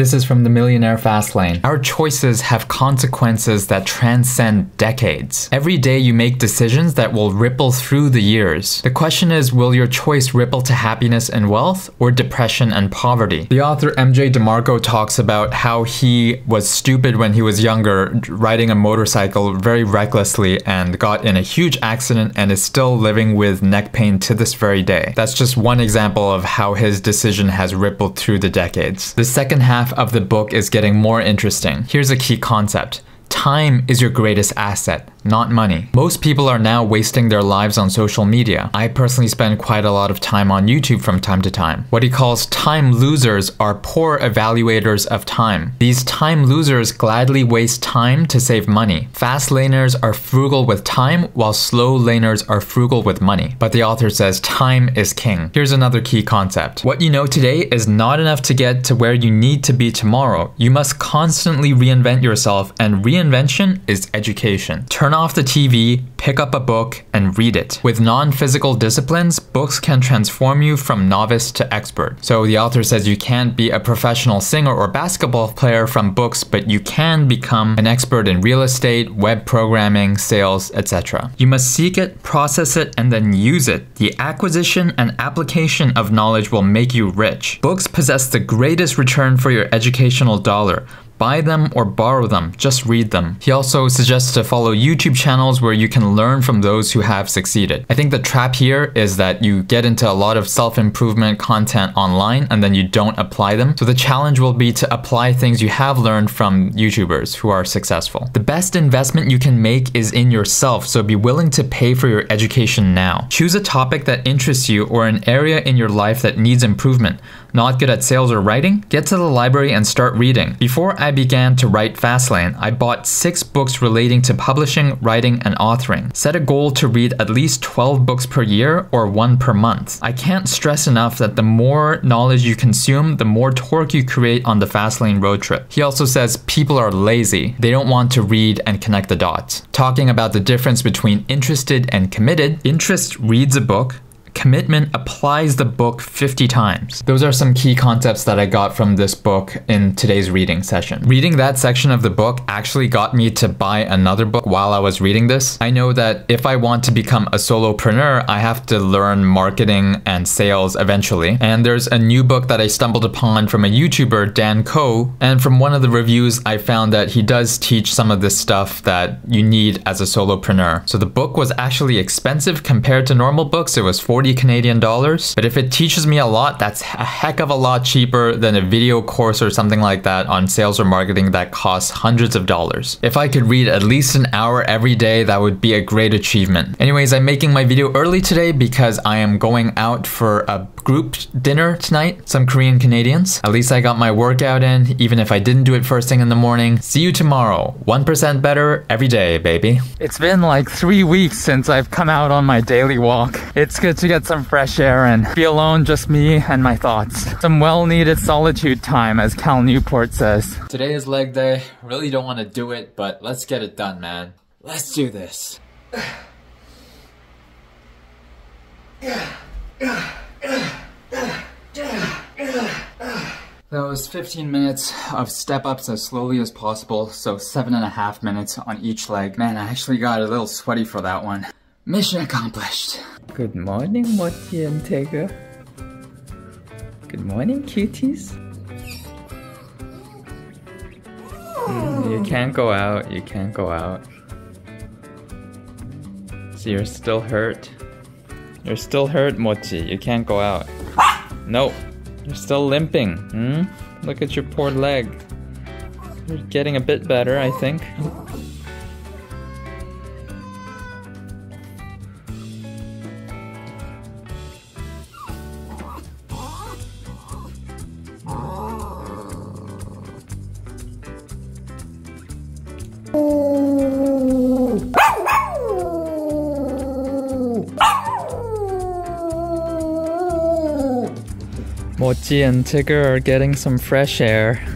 This is from the Millionaire Fastlane. Our choices have consequences that transcend decades. Every day you make decisions that will ripple through the years. The question is, will your choice ripple to happiness and wealth or depression and poverty? The author MJ DeMarco talks about how he was stupid when he was younger, riding a motorcycle very recklessly and got in a huge accident and is still living with neck pain to this very day. That's just one example of how his decision has rippled through the decades. The second half of the book is getting more interesting. Here's a key concept. Time is your greatest asset not money. Most people are now wasting their lives on social media. I personally spend quite a lot of time on YouTube from time to time. What he calls time losers are poor evaluators of time. These time losers gladly waste time to save money. Fast laners are frugal with time, while slow laners are frugal with money. But the author says time is king. Here's another key concept. What you know today is not enough to get to where you need to be tomorrow. You must constantly reinvent yourself, and reinvention is education. Turn off the TV, pick up a book, and read it. With non physical disciplines, books can transform you from novice to expert. So the author says you can't be a professional singer or basketball player from books, but you can become an expert in real estate, web programming, sales, etc. You must seek it, process it, and then use it. The acquisition and application of knowledge will make you rich. Books possess the greatest return for your educational dollar buy them or borrow them, just read them. He also suggests to follow YouTube channels where you can learn from those who have succeeded. I think the trap here is that you get into a lot of self-improvement content online and then you don't apply them. So the challenge will be to apply things you have learned from YouTubers who are successful. The best investment you can make is in yourself, so be willing to pay for your education now. Choose a topic that interests you or an area in your life that needs improvement. Not good at sales or writing? Get to the library and start reading. Before I began to write Fastlane, I bought six books relating to publishing, writing, and authoring. Set a goal to read at least 12 books per year or one per month. I can't stress enough that the more knowledge you consume, the more torque you create on the Fastlane road trip. He also says people are lazy. They don't want to read and connect the dots. Talking about the difference between interested and committed, interest reads a book, commitment applies the book 50 times. Those are some key concepts that I got from this book in today's reading session. Reading that section of the book actually got me to buy another book while I was reading this. I know that if I want to become a solopreneur, I have to learn marketing and sales eventually. And there's a new book that I stumbled upon from a YouTuber, Dan Koe, and from one of the reviews, I found that he does teach some of this stuff that you need as a solopreneur. So the book was actually expensive compared to normal books. It was 40 40 Canadian dollars. But if it teaches me a lot, that's a heck of a lot cheaper than a video course or something like that on sales or marketing that costs hundreds of dollars. If I could read at least an hour every day, that would be a great achievement. Anyways, I'm making my video early today because I am going out for a group dinner tonight, some Korean Canadians. At least I got my workout in, even if I didn't do it first thing in the morning. See you tomorrow. 1% better every day, baby. It's been like three weeks since I've come out on my daily walk. It's good to get some fresh air and be alone, just me and my thoughts. Some well-needed solitude time, as Cal Newport says. Today is leg day. Really don't want to do it, but let's get it done, man. Let's do this. That was 15 minutes of step ups as slowly as possible, so seven and a half minutes on each leg. Man, I actually got a little sweaty for that one. Mission accomplished. Good morning, Mochi and Tega. Good morning, cuties. Mm, you can't go out, you can't go out. So you're still hurt. You're still hurt, Mochi. You can't go out. Nope. You're still limping. Hmm? Look at your poor leg. You're getting a bit better, I think. Mochi and Tigger are getting some fresh air.